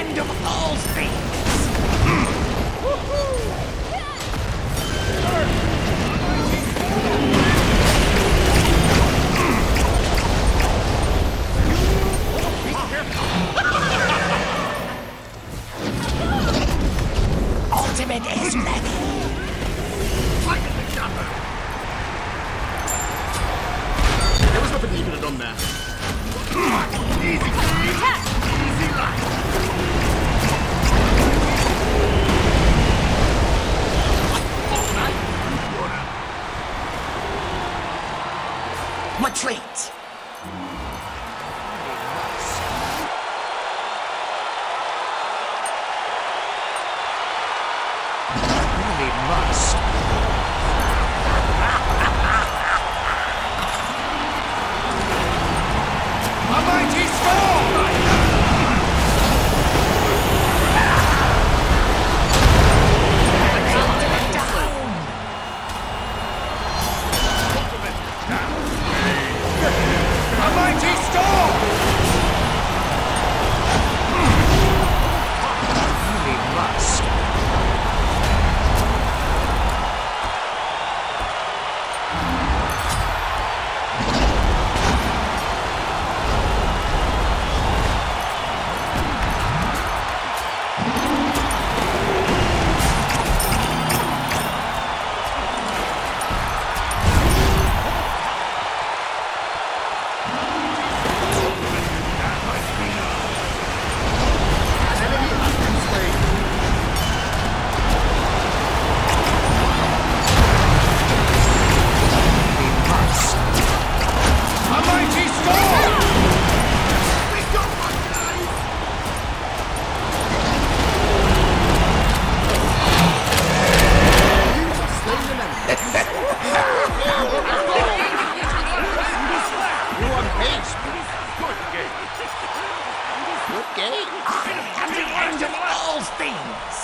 End of all things! Ultimate is ready! There was nothing you could have done there. Retreat! you amazed me. Good game. Good game. All things.